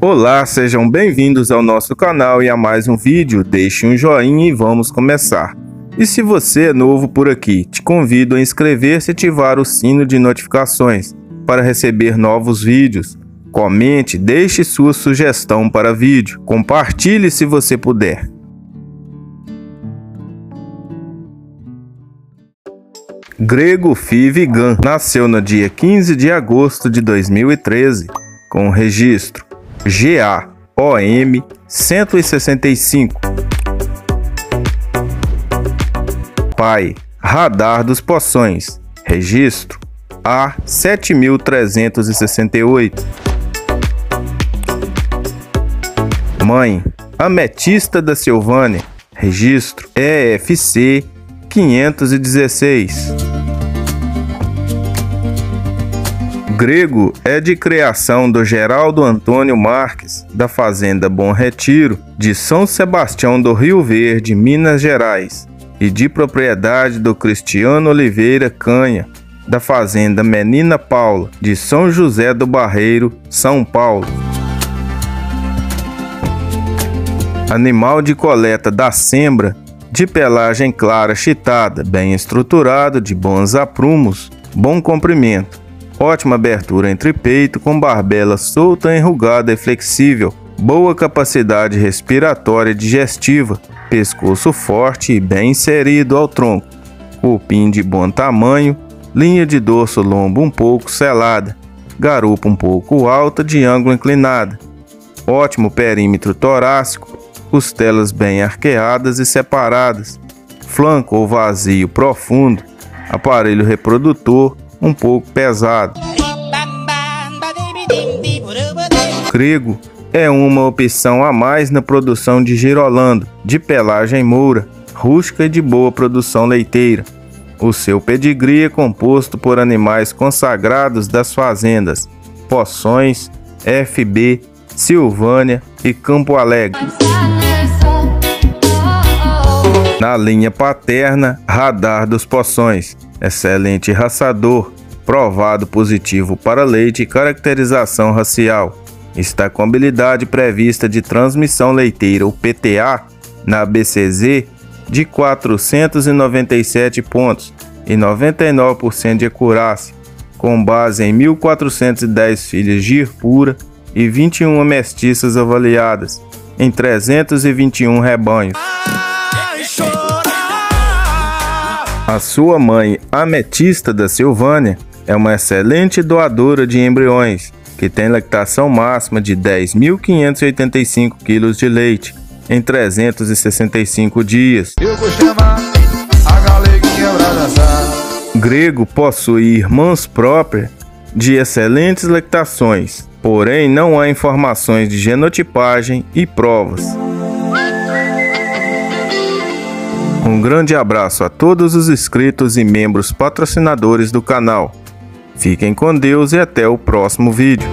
Olá, sejam bem-vindos ao nosso canal e a mais um vídeo. Deixe um joinha e vamos começar. E se você é novo por aqui, te convido a inscrever-se e ativar o sino de notificações para receber novos vídeos. Comente, deixe sua sugestão para vídeo, compartilhe se você puder. Grego Fivigan nasceu no dia 15 de agosto de 2013, com registro GA-OM 165. Pai, Radar dos Poções, registro A 7368. Mãe, Ametista da Silvânia, registro EFC 516. Grego é de criação do Geraldo Antônio Marques, da Fazenda Bom Retiro, de São Sebastião do Rio Verde, Minas Gerais, e de propriedade do Cristiano Oliveira Canha, da Fazenda Menina Paula, de São José do Barreiro, São Paulo. Animal de coleta da sembra, de pelagem clara chitada, bem estruturado, de bons aprumos, bom comprimento ótima abertura entre peito, com barbela solta, enrugada e flexível, boa capacidade respiratória e digestiva, pescoço forte e bem inserido ao tronco, cupim de bom tamanho, linha de dorso lombo um pouco selada, garupa um pouco alta de ângulo inclinada, ótimo perímetro torácico, costelas bem arqueadas e separadas, flanco ou vazio profundo, aparelho reprodutor um pouco pesado. Grego é uma opção a mais na produção de girolando, de pelagem moura, rústica e de boa produção leiteira. O seu pedigree é composto por animais consagrados das fazendas Poções, FB, Silvânia e Campo Alegre. Na linha paterna, Radar dos Poções, excelente raçador, provado positivo para leite e caracterização racial. Está com habilidade prevista de transmissão leiteira, o PTA, na BCZ de 497 pontos e 99% de acurácia, com base em 1.410 filhas de pura e 21 mestiças avaliadas em 321 rebanhos. A sua mãe, Ametista da Silvânia, é uma excelente doadora de embriões, que tem lactação máxima de 10.585 kg de leite em 365 dias. Eu vou chamar a galeguinha pra Grego possui irmãs próprias de excelentes lactações, porém não há informações de genotipagem e provas. Um grande abraço a todos os inscritos e membros patrocinadores do canal. Fiquem com Deus e até o próximo vídeo.